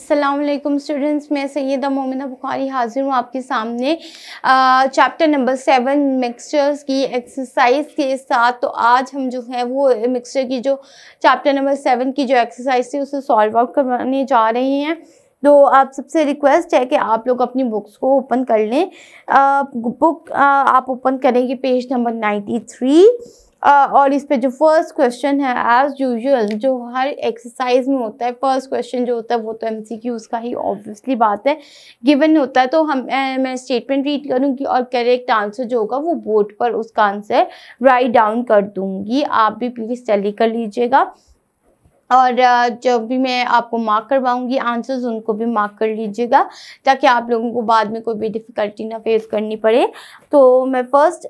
Aslam students मैं सैदा मोमिना बुखारी हाजिर हूँ आपके सामने। चैप्टर नंबर सेवन मिक्सचर्स की एक्सरसाइज के साथ। तो आज हम जो है वो मिक्सचर की जो चैप्टर नंबर सेवन की जो एक्सरसाइज थी, उसे सॉल्व आउट करवाने जा रहे हैं। तो आप सबसे रिक्वेस्ट है कि आप लोग अपनी बुक्स को ओपन कर लें। बुक आप ओपन करेंगे पेज नंबर नाइन्टी थ्री और इस पे जो फ़र्स्ट क्वेश्चन है एज यूजुअल जो हर एक्सरसाइज में होता है फ़र्स्ट क्वेश्चन जो होता है वो तो एम सी का ही ऑब्वियसली बात है। गिवन होता है तो हम ए, मैं स्टेटमेंट रीड करूँगी और करेक्ट आंसर जो होगा वो बोर्ड पर उसका आंसर राइट डाउन कर दूँगी। आप भी प्लीज़ स्टडी कर लीजिएगा। और जब भी मैं आपको मार्क करवाऊँगी आंसर्स उनको भी मार्क कर लीजिएगा, ताकि आप लोगों को बाद में कोई भी डिफ़िकल्टी ना फेस करनी पड़े। तो मैं फ़र्स्ट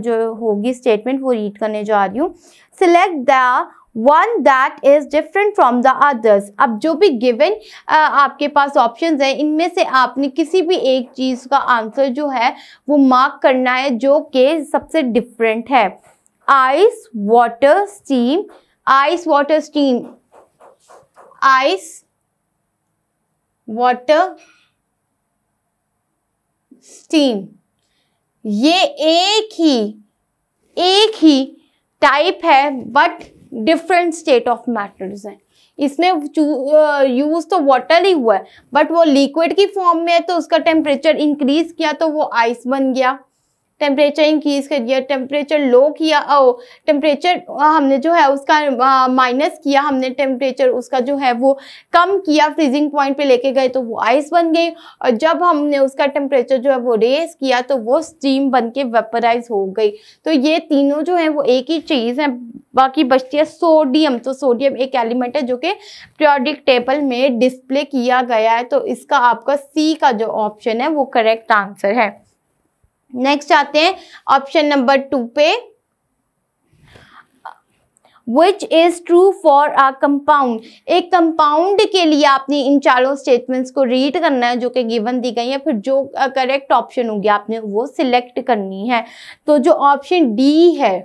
जो होगी स्टेटमेंट वो रीड करने जा रही हूँ। Select the one that is different from the others अब जो भी गिवन आपके पास ऑप्शन है, इनमें से आपने किसी भी एक चीज़ का आंसर जो है, वो मार्क करना है, जो कि सबसे डिफरेंट है। Ice water steam ice water steam ice water steam ये एक ही एक ही टाइप है but different state of matters हैं। इसमें यूज़ तो वाटर ही हुआ है बट वो लिक्विड की फॉर्म में है तो उसका टेम्परेचर इंक्रीज किया तो वो आइस बन गया। टेम्परेचर इंक्रीज कर दिया टेम्परेचर लो किया, ओ टेम्परेचर हमने जो है उसका माइनस किया, हमने टेम्परेचर उसका जो है वो कम किया फ्रीजिंग पॉइंट पे लेके गए तो वो आइस बन गई। और जब हमने उसका टेम्परेचर जो है वो रेस किया तो वो स्टीम बन के वेपराइज हो गई। तो ये तीनों जो है वो एक ही चीज़ है, बाकी बचती है सोडियम तो सोडियम एक एलिमेंट है जो कि प्रियोडिक टेबल में डिस्प्ले किया गया है तो इसका आपका सी का जो ऑप्शन है वो करेक्ट आंसर है। नेक्स्ट आते हैं ऑप्शन नंबर टू पे। Which is true for a compound एक कंपाउंड के लिए आपने इन चारों स्टेटमेंट्स को रीड करना है, जो कि गिवन दी गई है। फिर जो करेक्ट ऑप्शन होगी, आपने वो सिलेक्ट करनी है। तो जो ऑप्शन डी है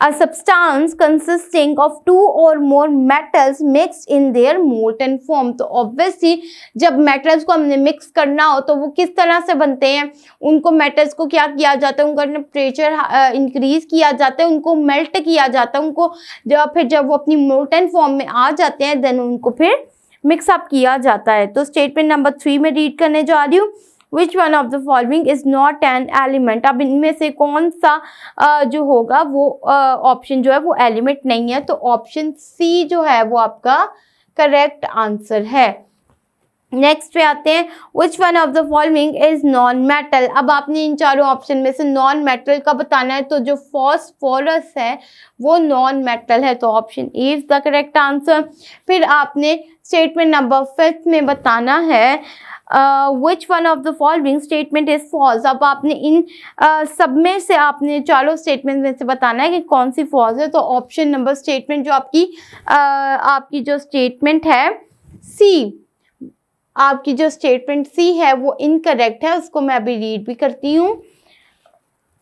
a substance consisting of two or more metals mixed in their molten form. तो obviously, जब metals को हमने mix करना हो तो वो किस तरह से बनते हैं? उनको metals को क्या किया जाता है? उनका टेम्परेचर इंक्रीज किया जाता है, उनको मेल्ट किया जाता है, उनको जब, फिर जब वो अपनी मोल्टन फॉर्म में आ जाते हैं देन उनको फिर मिक्सअप किया जाता है। तो स्टेटमेंट नंबर थ्री में रीड करने जा रही हूँ। Which one of the following is not an element अब इनमें से कौन सा uh, जो होगा वो ऑप्शन जो है वो एलिमेंट नहीं है तो ऑप्शन सी जो है वो आपका करेक्ट आंसर है। नेक्स्ट पे आते हैं which one of the following is non metal अब आपने इन चारों ऑप्शन में से नॉन मेटल का बताना है तो जो फॉस्फोरस है वो नॉन मेटल है तो option A is the correct answer फिर आपने स्टेटमेंट नंबर फिफ्थ में बताना है which one of the following statement is false अब आपने इन uh, सब में से आपने चारों स्टेटमेंट में से बताना है कि कौन सी फॉल्स है तो ऑप्शन नंबर स्टेटमेंट जो आपकी uh, आपकी जो स्टेटमेंट है सी आपकी जो स्टेटमेंट सी है वो इनकरेक्ट है उसको मैं अभी रीड भी करती हूँ।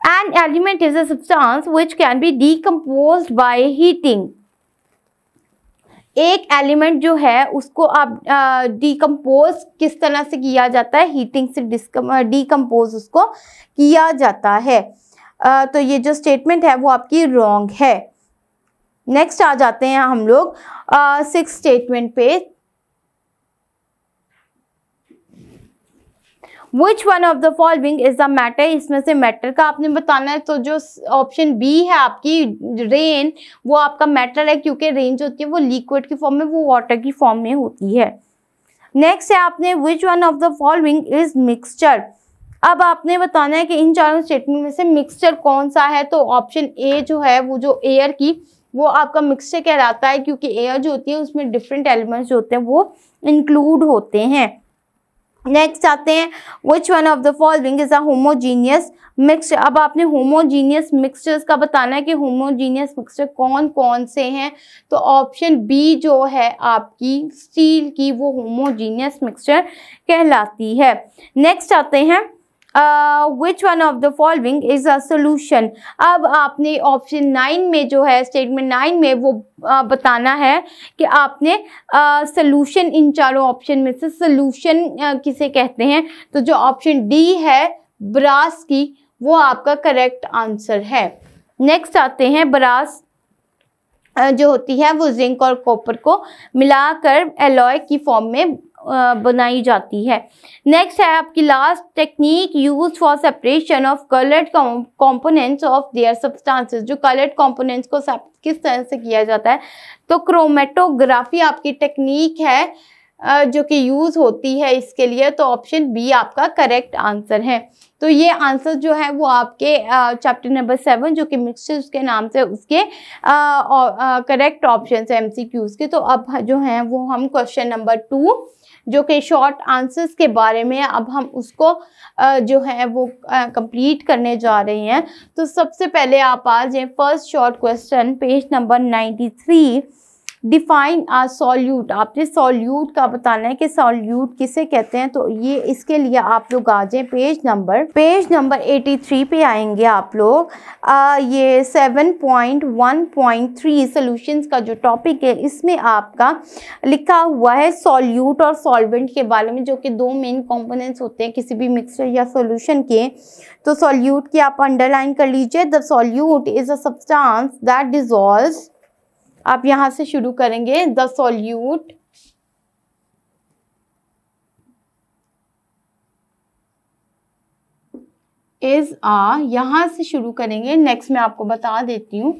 An element is a substance which can be decompose by heating एक एलिमेंट जो है उसको आप डीकम्पोज किस तरह से किया जाता है? हीटिंग से डीकम्पोज उसको किया जाता है। आ, तो ये जो स्टेटमेंट है वो आपकी रॉन्ग है। नेक्स्ट आ जाते हैं हम लोग सिक्स स्टेटमेंट पे। Which one of the following is the matter इसमें से मैटर का आपने बताना है तो जो ऑप्शन बी है आपकी रेन वो आपका मैटर है, क्योंकि रेन जो होती है वो लिक्विड की फॉर्म में, वो वाटर की फॉर्म में होती है। नेक्स्ट है आपने which one of the following is mixture अब आपने बताना है कि इन चारों स्टेटमेंट में से मिक्सचर कौन सा है तो ऑप्शन ए जो है, वो जो एयर की, वो आपका मिक्सचर कहलाता है, क्योंकि एयर जो होती है, उसमें डिफरेंट एलिमेंट्स जो होते हैं, वो इंक्लूड होते हैं। नेक्स्ट आते हैं which one of the following is a homogeneous mixture अब आपने होमोजीनियस मिक्सचर्स का बताना है कि होमोजीनियस मिक्सचर कौन कौन से हैं? तो ऑप्शन बी जो है आपकी स्टील की, वो होमोजीनियस मिक्सचर कहलाती है। नेक्स्ट आते हैं which one of the following is a solution अब आपने ऑप्शन नाइन में जो है स्टेटमेंट नाइन में वो uh, बताना है कि आपने सोल्यूशन uh, इन चारों ऑप्शन में से सोल्यूशन uh, किसे कहते हैं? तो जो ऑप्शन डी है ब्रास की वो आपका करेक्ट आंसर है। नेक्स्ट आते हैं ब्रास जो होती है वो जिंक और कॉपर को मिलाकर एलॉय की फॉर्म में बनाई जाती है। नेक्स्ट है आपकी last technique use for separation of coloured components of their substances जो कलर्ड कंपोनेंट्स को किस तरह से किया जाता है? तो क्रोमेटोग्राफी आपकी टेक्निक है जो कि यूज़ होती है इसके लिए तो ऑप्शन बी आपका करेक्ट आंसर है। तो ये आंसर जो है वो आपके चैप्टर नंबर सेवन जो कि मिक्सचर्स के नाम से उसके करेक्ट ऑप्शन है एमसीक्यूज के। तो अब जो हैं वो हम क्वेश्चन नंबर टू जो कि शॉर्ट आंसर्स के बारे में अब हम उसको जो है वो कंप्लीट करने जा रहे हैं। तो सबसे पहले आप आ जाए first short question page number ninety three define a solute आपने सॉल्यूट का बताना है कि सॉल्यूट किसे कहते हैं? तो ये इसके लिए आप लोग आ जाए पेज नंबर पेज नंबर 83 पे आएँगे आप लोग. ये 7.1.3 सॉल्यूशंस का जो टॉपिक है, इसमें आपका लिखा हुआ है सॉल्यूट और सॉल्वेंट के बारे में, जो कि दो मेन कंपोनेंट्स होते हैं किसी भी मिक्सचर या सॉल्यूशन के. तो सॉल्यूट की आप अंडरलाइन कर लीजिए. The solute is a substance that dissolves आप यहाँ से शुरू करेंगे द सॉल्यूट। इज़ आ, यहाँ से शुरू करेंगे नेक्स्ट मैं आपको बता देती हूँ।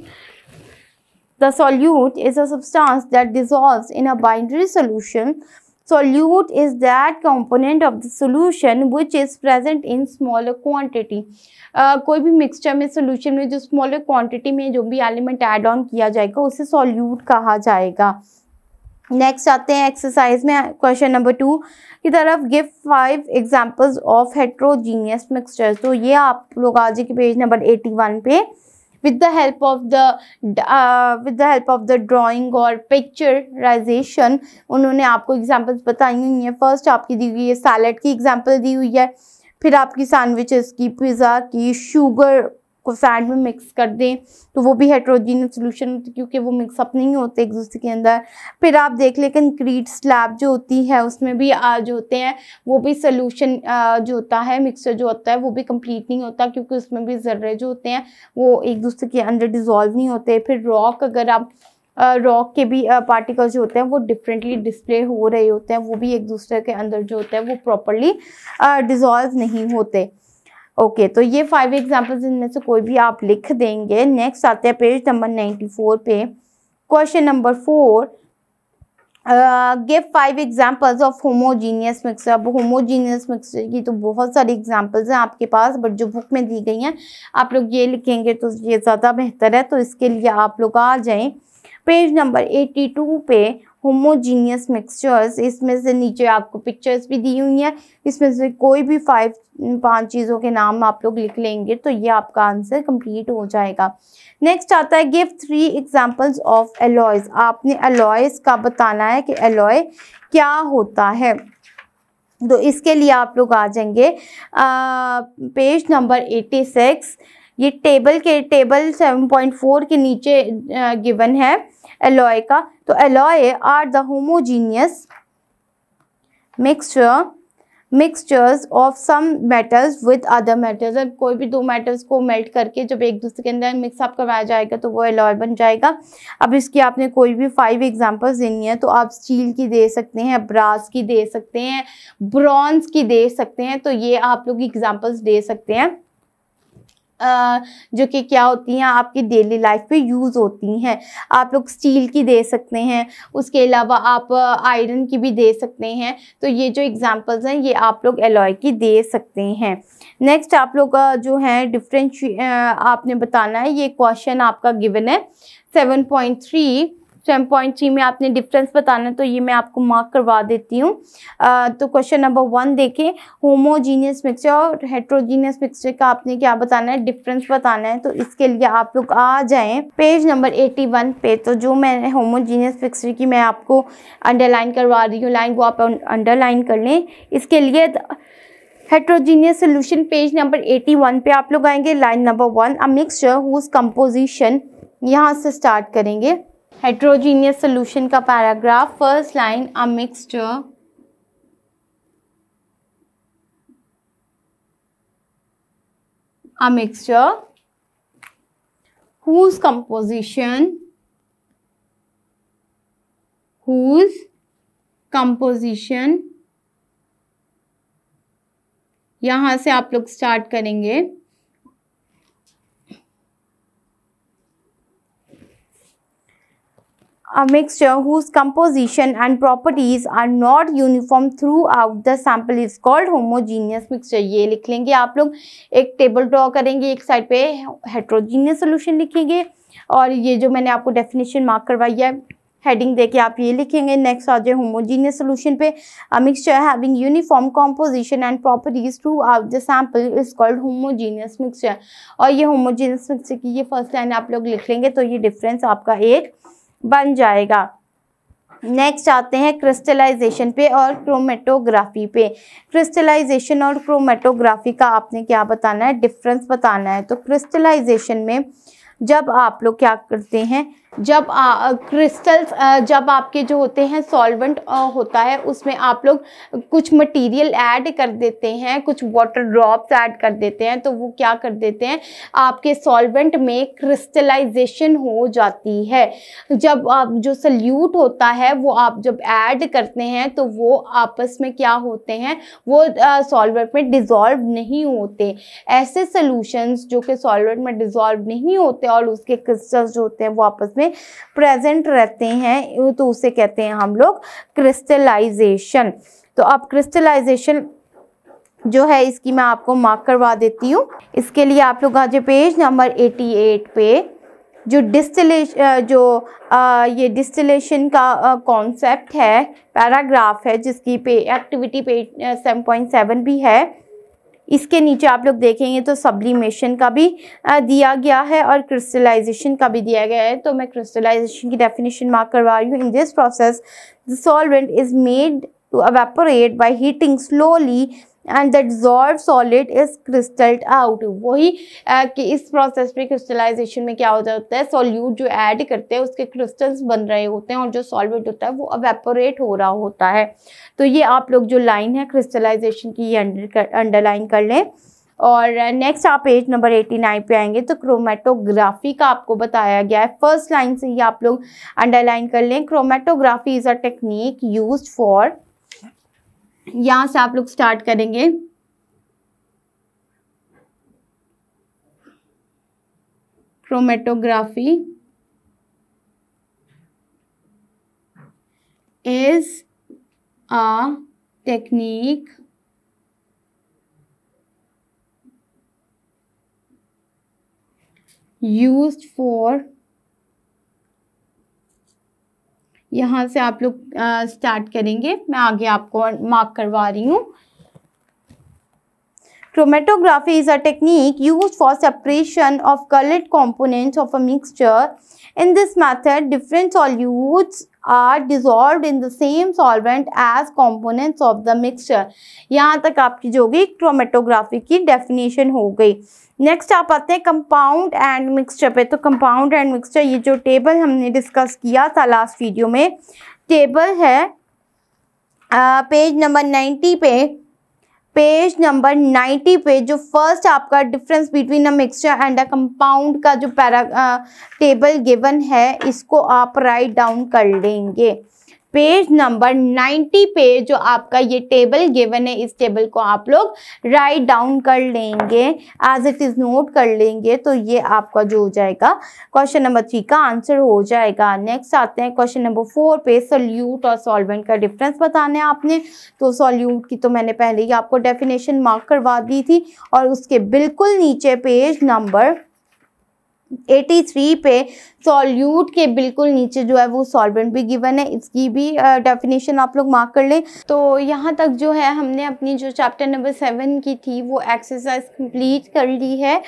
The solute is a substance that dissolve in a binary solution is that component of the solution which is present in smaller quantity. uh, कोई भी मिक्सचर में सोल्यूशन में जो स्मॉलर क्वांटिटी में जो भी एलिमेंट ऐड ऑन किया जाएगा उसे सॉल्यूट कहा जाएगा। नेक्स्ट आते हैं एक्सरसाइज में क्वेश्चन नंबर टू की तरफ़ give five examples of heterogeneous mixtures तो ये आप लोग आज के पेज नंबर एटी वन पे with the help of the uh, with the help of the drawing और picturization उन्होंने आपको examples बताई हुई हैं first आपकी दी हुई है salad की example दी हुई है फिर आपकी सैंडविचेस की पिज़्ज़ा की शुगर को सैंड में मिक्स कर दें तो वो भी हेट्रोजीनियस सोल्यूशन होती क्योंकि वो मिक्सअप नहीं होते एक दूसरे के अंदर। फिर आप देख लें कंक्रीट स्लैब जो होती है, उसमें भी जो होते हैं, वो भी सोल्यूशन जो होता है मिक्सचर जो होता है, वो भी कंप्लीट नहीं होता, क्योंकि उसमें भी ज़र्रे जो होते हैं, वो एक दूसरे के अंदर डिज़ोल्व नहीं होते। फिर रॉक अगर आप रॉक के भी पार्टिकल्स जो होते हैं, वो डिफरेंटली डिस्प्ले हो रहे होते हैं, वो भी एक दूसरे के अंदर जो होते हैं, वो प्रॉपरली डिज़ोल्व नहीं होते। ओके okay, तो ये फाइव एग्जाम्पल्स इनमें से कोई भी आप लिख देंगे। नेक्स्ट आते हैं पेज नंबर नाइन्टी फोर पे question number four give five examples of homogeneous mixer अब होमोजीनियस मिक्सर की तो बहुत सारी एग्जाम्पल्स हैं आपके पास बट जो बुक में दी गई हैं आप लोग ये लिखेंगे तो ये ज़्यादा बेहतर है। तो इसके लिए आप लोग आ जाएँ। पेज नंबर एट्टी टू पे होमोजीनियस मिक्सचर्स इसमें से नीचे आपको पिक्चर्स भी दी हुई हैं, इसमें से कोई भी फाइव पाँच चीज़ों के नाम आप लोग लिख लेंगे तो ये आपका आंसर कंप्लीट हो जाएगा। नेक्स्ट आता है give three examples of alloys आपने एलॉयज का बताना है कि एलॉय क्या होता है। तो इसके लिए आप लोग आ जाएँगे। पेज नंबर एटी सिक्स ये टेबल के, टेबल सेवन पॉइंट फोर के नीचे गिवन है एलॉय का। तो alloy are the homogeneous mixture mixtures of some metals with other metals अब कोई भी दो मेटल्स को मेल्ट करके जब एक दूसरे के अंदर मिक्स अप करवाया जाएगा तो वो एलॉय बन जाएगा। अब इसकी आपने कोई भी फाइव एग्जांपल्स देनी है तो आप स्टील की दे सकते हैं ब्रास की दे सकते हैं ब्रॉन्ज की दे सकते हैं तो ये आप लोग एग्जाम्पल्स दे सकते हैं। जो कि क्या होती हैं, आपकी डेली लाइफ पे यूज़ होती हैं। आप लोग स्टील की दे सकते हैं, उसके अलावा आप आयरन की भी दे सकते हैं। तो ये जो एग्जांपल्स हैं, ये आप लोग एलॉय की दे सकते हैं। नेक्स्ट आप लोग जो है डिफरेंश आपने बताना है, ये क्वेश्चन आपका गिवन है। Seven point three seven point three में आपने डिफरेंस बताना है तो ये मैं आपको मार्क करवा देती हूँ। तो क्वेश्चन नंबर वन देखें होमोजीनियस मिक्सचर और हेट्रोजीनियस मिक्सचर का आपने क्या बताना है डिफरेंस बताना है। तो इसके लिए आप लोग आ जाएँ पेज नंबर एटी वन पे। तो जो मैंने होमोजीनियस मिक्सचर की मैं आपको अंडरलाइन करवा रही हूँ लाइन वो आप अंडरलाइन कर लें। इसके लिए हेट्रोजीनियस सोल्यूशन पेज नंबर 81 पे आप लोग आएँगे। Line number one a mixture whose composition यहाँ से स्टार्ट करेंगे। हेट्रोजीनियस सोल्यूशन का paragraph first line a mixture a mixture. Whose composition? Whose composition? यहाँ से आप लोग स्टार्ट करेंगे. A mixture whose composition and properties are not uniform throughout the sample. Is called homogeneous mixture. ये लिख लेंगे आप लोग। एक टेबल ड्रॉ करेंगे एक साइड पे, heterogeneous solution लिखेंगे। और ये जो मैंने आपको डेफिनेशन मार्क करवाई है हेडिंग देके आप ये लिखेंगे। नेक्स्ट आ जाए होमोजीनियस सोल्यूशन पे। A mixture having uniform composition and properties throughout the sample is called homogeneous mixture और ये होमोजीनियस मिक्सचर की ये फ़र्स्ट लाइन आप लोग लिख लेंगे तो ये डिफरेंस आपका एक बन जाएगा। नेक्स्ट आते हैं क्रिस्टलाइजेशन पे और क्रोमेटोग्राफी पे। क्रिस्टलाइजेशन और क्रोमेटोग्राफी का आपने क्या बताना है? डिफरेंस बताना है। तो क्रिस्टलाइजेशन में जब आप लोग क्या करते हैं? जब क्रिस्टल्स जब आपके जो होते हैं सॉल्वेंट होता है, उसमें आप लोग कुछ मटेरियल ऐड कर देते हैं, कुछ वाटर ड्रॉप्स ऐड कर देते हैं तो वो क्या कर देते हैं, आपके सॉल्वेंट में क्रिस्टलाइजेशन हो जाती है। जब आप, जो सल्यूट होता है, वो आप जब ऐड करते हैं तो वो आपस में क्या होते हैं, वो सॉल्वेंट में डिज़ोल्व नहीं होते। ऐसे सोल्यूशंस जो कि सॉल्वेंट में डिज़ोल्व नहीं होते और उसके क्रिस्टल्स जो होते हैं, वो आपस में में प्रेजेंट रहते हैं तो उसे कहते हैं हम लोग क्रिस्टलाइजेशन तो अब क्रिस्टलाइजेशन जो है इसकी मैं आपको मार्क करवा देती हूँ। इसके लिए आप लोग आज पेज नंबर 88 पे जो डिस्टिलेशन जो आ, ये डिस्टिलेशन का कॉन्सेप्ट है पैराग्राफ है जिसकी पे एक्टिविटी पे सेवन पॉइंट सेवन भी है इसके नीचे आप लोग देखेंगे तो सब्लिमेशन का भी दिया गया है और क्रिस्टलाइजेशन का भी दिया गया है। तो मैं क्रिस्टलाइजेशन की डेफिनेशन मार्क करवा रही हूँ। In this process the solvent is made to evaporate by heating slowly and the dissolve solid is crystalled out वही कि इस प्रोसेस में क्रिस्टलाइजेशन में क्या हो जाता है? सॉल्यूट जो ऐड करते हैं, उसके क्रिस्टल्स बन रहे होते हैं और जो सॉल्वेट होता है, वो अवेपोरेट हो रहा होता है। तो ये आप लोग जो लाइन है क्रिस्टलाइजेशन की, ये अंडरलाइन कर लें। और नेक्स्ट आप पेज नंबर 89 पे आएँगे तो क्रोमेटोग्राफी का आपको बताया गया है। फ़र्स्ट लाइन से ही आप लोग अंडरलाइन कर लें। Chromatography is a technique used for यहाँ से आप लोग स्टार्ट करेंगे। Chromatography is a technique used for यहाँ से आप लोग स्टार्ट करेंगे। मैं आगे आपको मार्क करवा रही हूँ। Chromatography is a technique use for separation of coloured components of a mixture in this method different solutes are dissolve in the same solvent as components of the mixture यहाँ तक आपकी जो होगी क्रोमेटोग्राफी की definition हो गई। Next आप आते हैं कंपाउंड एंड मिक्सचर पे। तो कंपाउंड एंड मिक्सचर ये जो टेबल हमने डिस्कस किया था लास्ट वीडियो में टेबल है पेज नंबर नाइन्टी पे। पेज नंबर नाइन्टी पे, जो फ़र्स्ट आपका difference between a mixture and a compound का जो पैरा टेबल गिवन है, इसको आप राइट डाउन कर लेंगे। पेज नंबर 90 पे जो आपका ये टेबल गिवन है, इस टेबल को आप लोग राइट डाउन कर लेंगे एज इट इज़ नोट कर लेंगे तो ये आपका जो हो जाएगा क्वेश्चन नंबर थ्री का आंसर हो जाएगा। नेक्स्ट आते हैं क्वेश्चन नंबर फोर पे सोल्यूट और सॉल्वेंट का डिफरेंस बताना है आपने। तो सॉल्यूट की तो मैंने पहले ही आपको डेफिनेशन मार्क करवा दी थी, और उसके बिल्कुल नीचे पेज नंबर 83 पे सॉल्यूट के बिल्कुल नीचे जो है वो सॉल्वेंट भी गिवन है, इसकी भी डेफिनेशन आप लोग मार्क कर लें। तो यहाँ तक जो है हमने अपनी जो चैप्टर नंबर सेवन की थी, वो एक्सरसाइज कंप्लीट कर ली है।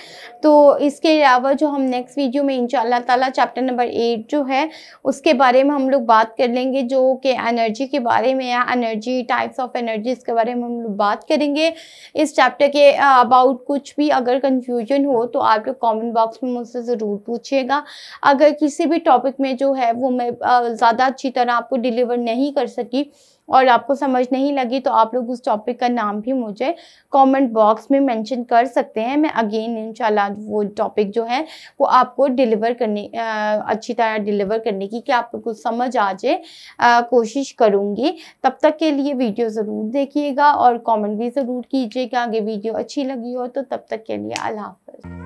तो इसके अलावा जो हम नेक्स्ट वीडियो में इंशाल्लाह ताला चैप्टर नंबर एट जो है, उसके बारे में हम लोग बात कर लेंगे, जो कि एनर्जी के बारे में या एनर्जी टाइप्स ऑफ़ एनर्जी इसके बारे में हम लोग बात करेंगे। इस चैप्टर के अबाउट कुछ भी अगर कन्फ्यूज़न हो तो आप लोग कॉमेंट बॉक्स में मुझसे ज़रूर पूछिएगा अगर किसी भी टॉपिक में जो है वो मैं ज़्यादा अच्छी तरह आपको डिलीवर नहीं कर सकी और आपको समझ नहीं लगी तो आप लोग उस टॉपिक का नाम भी मुझे कमेंट बॉक्स में मेंशन कर सकते हैं। मैं अगेन इंशाल्लाह वो टॉपिक जो है वो आपको डिलीवर करने आ, अच्छी तरह डिलीवर करने की कि आपको कुछ समझ आ जाए कोशिश करूँगी। तब तक के लिए वीडियो ज़रूर देखिएगा और कॉमेंट भी ज़रूर कीजिएगा। आगे वीडियो अच्छी लगी हो तो तब तक के लिए अल्लाह